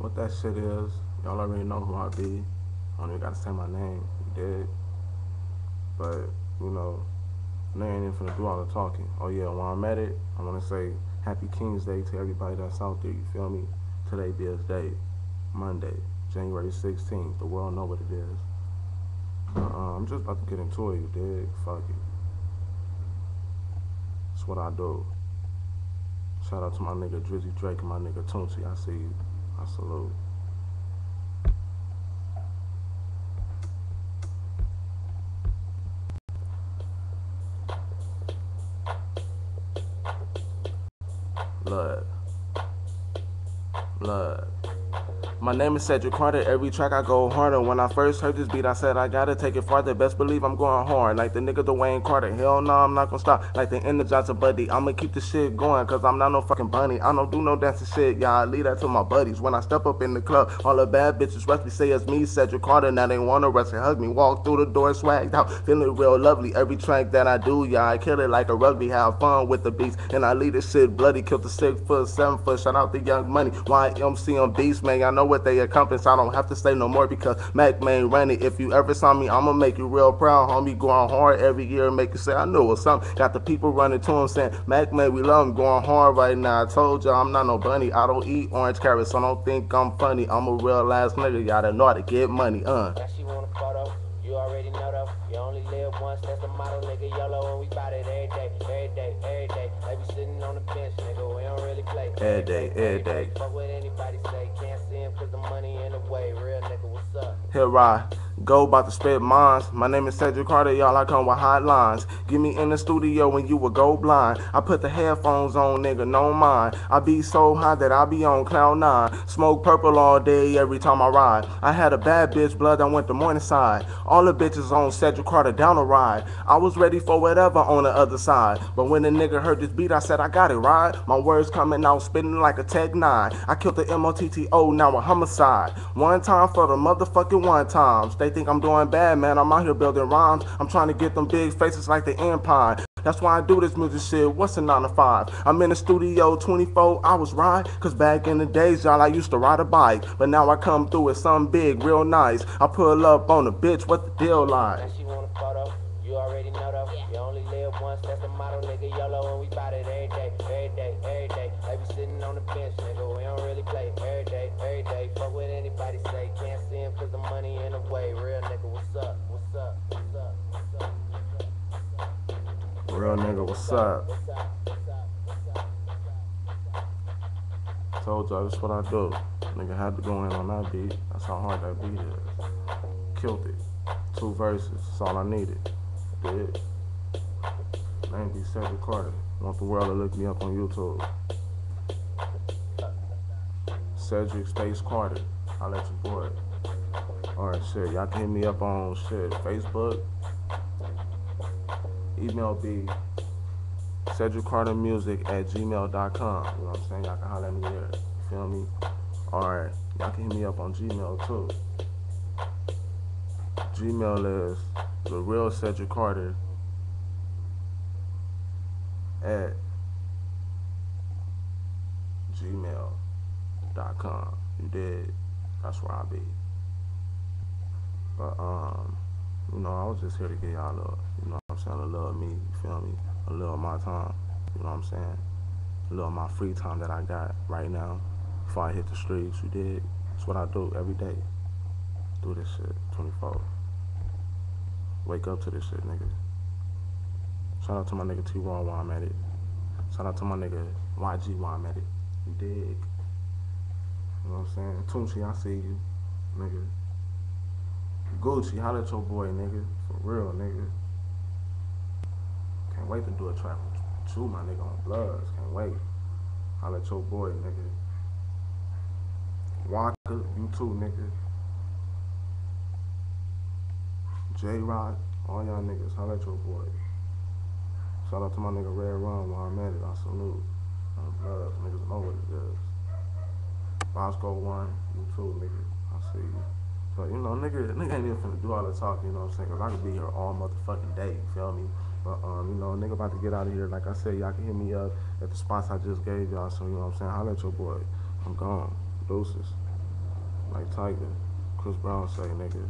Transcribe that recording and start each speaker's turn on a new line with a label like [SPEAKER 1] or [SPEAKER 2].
[SPEAKER 1] what that shit is. Y'all already know who I be. I don't even gotta say my name. You did. But, you know, they ain't even finna do all the talking. Oh yeah, when I'm at it, I wanna say Happy King's Day to everybody that's out there, you feel me? Today his day. Monday, January 16th. The world know what it is. Uh, I'm just about to get into it, you dig? Fuck it. That's what I do. Shout out to my nigga Drizzy Drake and my nigga Tunechi. I see you. I salute. Blood. Blood. My name is Cedric Carter. Every track I go harder. When I first heard this beat, I said I gotta take it farther. Best believe I'm going hard. Like the nigga Dwayne Carter. Hell no, I'm not gonna stop. Like the Energizer Bunny. I'ma keep the shit going, cause I'm not no fucking bunny. I don't do no dancing shit. Yeah, I leave that to my buddies. When I step up in the club, all the bad bitches rush me, say it's me, Cedric Carter. Now they wanna rush and hug me. Walk through the door swagged out, feeling real lovely. Every track that I do, yeah, I kill it like a rugby. Have fun with the beats, and I leave this shit bloody. Kill the six foot, seven foot. Shout out the Young Money. YMC on Beast, man. I know what they accomplish. I don't have to say no more because Mack Maine ran it. If you ever saw me, I'ma make you real proud, homie. Going hard every year, make you say I knew it was something. Got the people running to him saying, Mac Man, we love him. Going hard right now. I told y'all I'm not no bunny. I don't eat orange carrots, so don't think I'm funny. I'm a real ass nigga. Y'all don't know how to get money, uh.
[SPEAKER 2] Now she want a photo. You already know though. You only live once. That's the motto, nigga. YOLO, and we bout it every day, every day, every day. They be sitting on the bench, nigga. We don't really play.
[SPEAKER 1] Every day, every day.
[SPEAKER 2] Fuck what anybody say. Can't see him 'cause the money in the way. Real nigga, what's up?
[SPEAKER 1] Here I go about to spit minds. My name is Cedric Carter, y'all. I come with hotlines. Get me in the studio when you would go blind. I put the headphones on, nigga, no mind. I be so high that I be on cloud nine. Smoke purple all day every time I ride. I had a bad bitch blood that went to Morningside. All the bitches on Cedric Carter down the ride. I was ready for whatever on the other side. But when the nigga heard this beat, I said I got it right. My words coming out spitting like a Tech 9. I killed the MOTTO, now a homicide. One time for the motherfucking one times. They think I'm doing bad, man. I'm out here building rhymes. I'm trying to get them big faces like the Empire. That's why I do this music shit. What's a 9 to 5? I'm in the studio 24 hours, right? Cause back in the days, y'all, I used to ride a bike. But now I come through with something big, real nice. I pull up on a bitch, what the deal like?
[SPEAKER 2] Now she want a photo. You already know though. You only live once. That's the motto, nigga. YOLO, and we bout it every day, every day, every day. They be sitting on the bench, nigga. We don't really play. Every day, every day. Fuck what anybody say. Him 'cause the money in the way. Real nigga, what's up? What's up? What's up? What's up?
[SPEAKER 1] Real nigga, what's up? Told y'all, this what I do. Nigga had to go in on that beat. That's how hard that beat is. Killed it. Two verses. That's all I needed. Did. Name be Cedric Carter. Want the world to look me up on YouTube. Cedric Space Carter. I'll let your boy. Alright, shit. Y'all can hit me up on shit. Facebook. Email be Cedric Carter Music at gmail.com. You know what I'm saying? Y'all can holler at me there. You feel me? Alright. Y'all can hit me up on Gmail too. Gmail is the real Cedric Carter at gmail.com. You did. That's where I be. But um, you know, I was just here to get y'all little, you know what I'm saying, a little of me, you feel me? A little of my time, you know what I'm saying? A little of my free time that I got right now before I hit the streets, you did. That's what I do every day. Do this shit 24. Wake up to this shit, nigga. Shout out to my nigga T Raw while I'm at it. Shout out to my nigga YG while I'm at it. You dig? You know what I'm saying? Tunechi, I see you, nigga. Gucci, holla at your boy, nigga. For real, nigga. Can't wait to do a track with you, my nigga, on Bloods. Can't wait. Holla at your boy, nigga. Waka, you too, nigga. J Rock, all y'all niggas, holla at your boy. Shout out to my nigga Red Rum while I'm at it. I salute. On Bloods, niggas know what it is. Bosco one, you too, nigga. I see you. So, you know, nigga, nigga ain't even finna do all the talking, you know what I'm saying? Cause I could be here all motherfucking day, you feel me? But, um, you know, nigga about to get out of here. Like I said, y'all can hit me up at the spots I just gave y'all. So, you know what I'm saying? Holla at your boy. I'm gone. Deuces. Like Tyga. Chris Brown say, nigga.